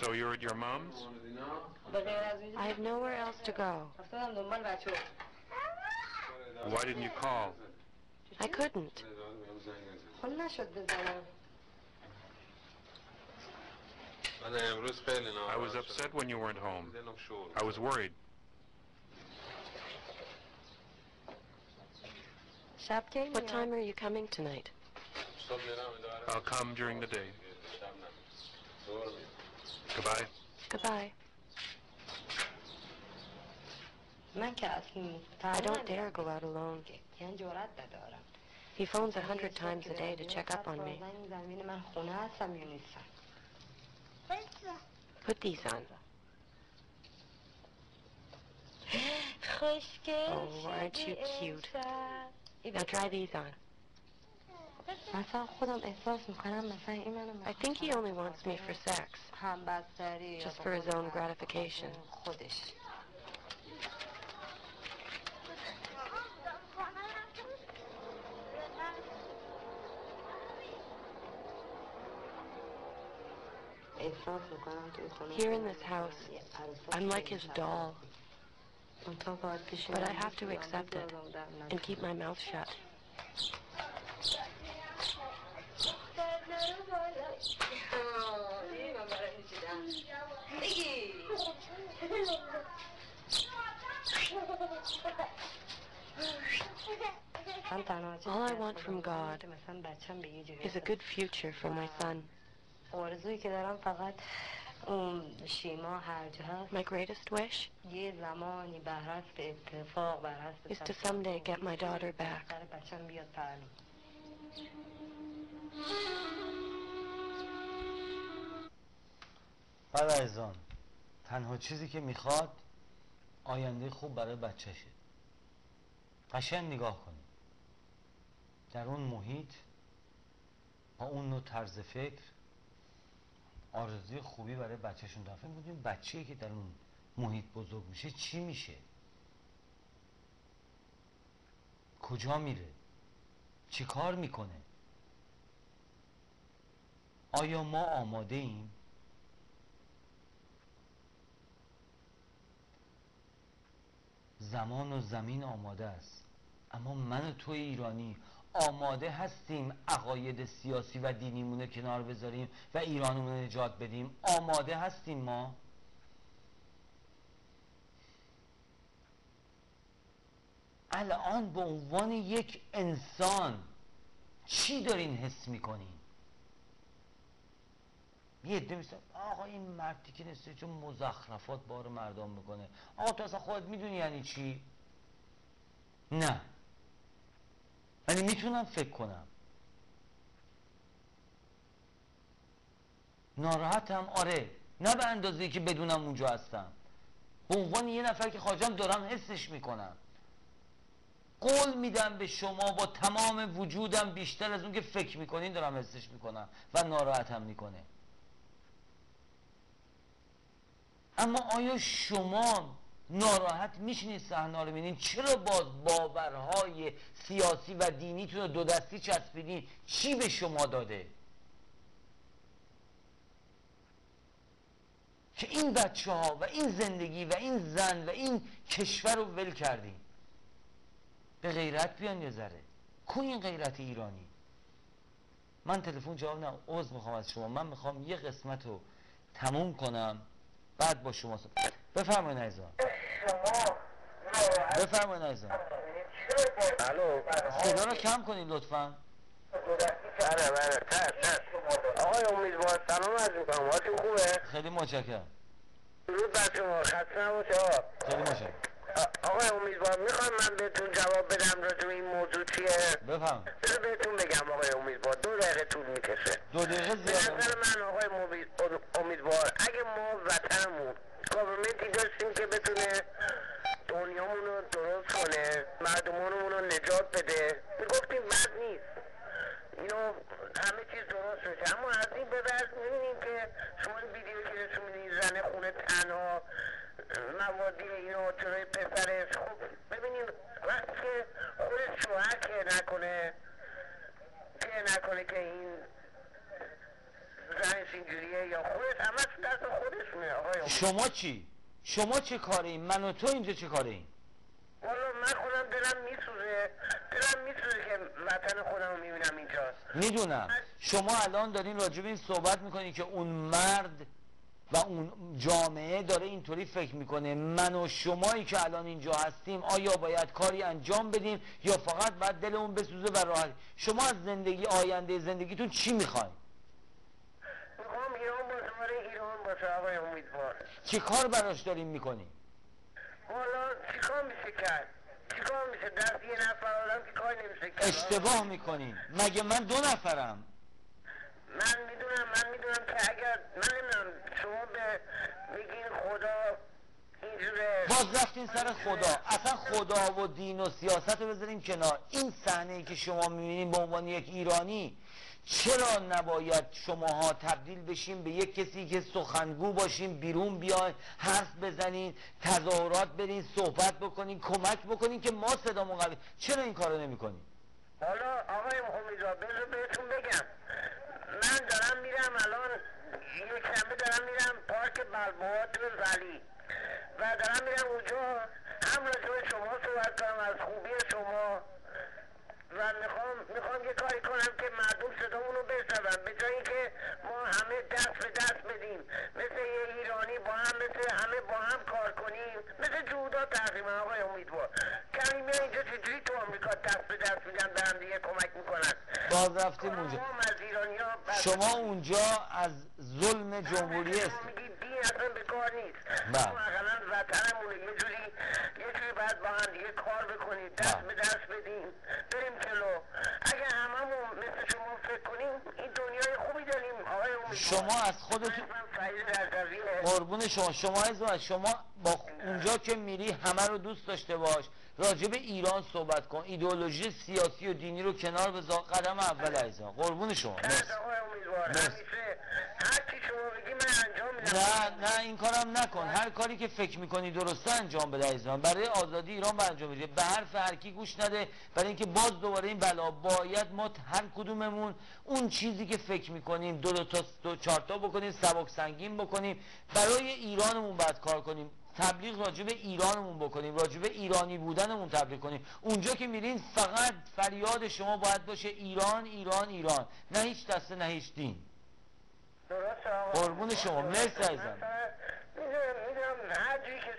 So you're at your mom's? I have nowhere else to go. Why didn't you call? I couldn't. I was upset when you weren't home. I was worried. What time are you coming tonight? I'll come during the day. Goodbye. Goodbye. I don't dare go out alone. He phones a hundred times a day to check up on me. Put these on. Oh, aren't you cute? Now try these on. I think he only wants me for sex, just for his own gratification. Here in this house, I'm like his doll. But I have to accept it and keep my mouth shut. God is a good future for my son. My greatest wish is to someday get my daughter back. بعد عزیزان تنها چیزی که می‌خواد آینده خوب برای بچهشه. قشنگ نگاه کنید. در اون محیط با اون نوع طرز فکر آرزوی خوبی برای بچهشون دارن. فکر می‌کنید بچه‌ای که در اون محیط بزرگ میشه چی میشه؟ کجا میره؟ چی کار می‌کنه؟ آیا ما آماده ایم؟ زمان و زمین آماده است اما من و تو ایرانی آماده هستیم عقاید سیاسی و دینیمونه کنار بذاریم و ایرانمون نجات بدیم؟ آماده هستیم ما. الان به عنوان یک انسان چی دارین حس می‌کنین؟ یه عده میسن آقا این مردی که نیسته چون مزخرفات بار مردم می‌کنه. آقا تو اصلا خودت می‌دونی یعنی چی؟ نه. ولی می‌تونم فکر کنم. ناراحتم آره. نه به اندازه که بدونم اونجا هستم. به عنوان یه نفر که خواجم دارم حسش می‌کنم. قول میدم به شما با تمام وجودم بیشتر از اون که فکر می‌کنین دارم حسش می‌کنم و ناراحتم می‌کنه. اما آیا شما ناراحت میشینید صحنه رو می‌بینید چرا باز باورهای سیاسی و دینیتون رو دو دستی چسبیدین چی به شما داده؟ که این بچه ها و این زندگی و این زن و این کشور رو ول کردین. به غیرت بیان یه ذره. کو این غیرت ایرانی. من تلفن جواب نه. عوض می‌خوام از شما. من می‌خوام یه قسمت رو تموم کنم. بعد با شما بفرمایید عزیزان. بفرمایید عزیزان الو. صدا رو کم کنید لطفا. بله بله تر تر آقای امیدوار سلام از می‌کنم. حالتون خوبه؟ خیلی متشکرم. درود بر شما. خسته نباشه آقا خیلی متشکرم. آقای امیدوار می‌خوام من بهتون جواب بدم راجع به این موضوع چیه؟ بفهم بهتون بگم آقای امیدوار؟ دو دقیقه طول می‌کشه. دو دقیقه به زیاد نظر من آقای امیدوار اگه ما وطنمون گاورمنتی داشتیم که بتونه دنیامون رو درست کنه مردمانمون رو نجات بده. می‌گفتیم بد نیست. اینو همه چیز درست میشه. اما از این به بعد می‌بینیم که شما این ویدیو که نشون میدین زن خونه تنها موادی اینو جلوی پسرش. خب ببینیم وقتی که خودش شوهر که نکنه که نکنه که این زنش اینجوریه یا خودت هم امید شما چی؟ شما چه کاره این من و تو اینجا چه کاره این والا من دلم میسوزه دلم میسوزه که وطن خودم رو می‌بینم اینجا. می‌دونم. شما الان دارین راجب این صحبت می‌کنین که اون مرد و اون جامعه داره اینطوری فکر می‌کنه. من و شمایی که الان اینجا هستیم آیا باید کاری انجام بدیم یا فقط باید دلمون بسوزه و راحت شما از زندگی آینده زندگیتون چی می‌خواین؟ می‌خوام ایران باشه برای ایران باشه آقای امیدوار. چی کار براش داریم می‌کنیم والا چیکار میشه کرد؟ چیکار میشه؟ دست یه نفر آدم که کار نمیشه کرد اشتباه می‌کنیم مگه من دو نفرم؟ من می‌دونم من می‌دونم که اگر من نمی‌دونم شما به بگین خدا اینجوره. باز رفتین سر خدا. اصلا خدا و دین و سیاست رو بذاریم کنار. این صحنه ای که شما می‌بینید به عنوان یک ایرانی چرا نباید شماها تبدیل بشین به یک کسی که سخنگو باشین بیرون بیاین حرف بزنین تظاهرات برین صحبت بکنین کمک بکنین که ما صدامون قوی. چرا این کارو نمی‌کنین حالا آقای امیدوار بذار بهتون بگم. من دارم میرم الان یک شنبه دارم میرم پارک بلبات ولی. و دارم میرم اونجا. هم راجع شما صحبت کنم از خوبی شما و می‌خوام می‌خوام کاری کنم که مردم صدامون رو بشنون به جایی که ما همه دست به دست بدیم. مثل یه هم مثل همه با هم کار کنیم مثل جودا تقریبا آقای امیدوار. میان اینجا چجوری تو آمریکا دست به دست میدن به هم دیگه کمک می‌کنن؟ باز رفتیم اونجا. ایرانیا شما اونجا از ظلم جمهوری میگی دین اصلا به کار نیست. بله. ما اقلا وطنمونه. یه جوری یه جوری باید با هم دیگه کار بکنیم دست بله. به دست بدیم بریم جلو. اگه هممون مثل فکر کنیم این دنیای خوبی داریم. آقای شما از خودتون قربون شما. شما عزیز شما با اونجا که میری همه رو دوست داشته باش. راجع به ایران صحبت کن. ایدئولوژی سیاسی و دینی رو کنار بذار. قدم اول عزیزم قربون شما. نه نه این کارم نکن. هر کاری که فکر می‌کنی درسته انجام بده عزیزم برای آزادی ایران باید انجام بده به حرف هر کی گوش نده. برای اینکه باز دوباره این بلا باید ما هر کدوممون اون چیزی که فکر می‌کنیم دو, دو تا دو چهار تا بکنیم سبک سنگین بکنیم. برای ایرانمون باید کار کنیم. تبلیغ راجب ایرانمون بکنیم راجب ایرانی بودنمون تبلیغ کنیم. اونجا که میرین فقط فریاد شما باید باشه ایران ایران ایران. نه هیچ دست، نه هیچ دین. قربون شما. مرسی ازم می‌دونم هر که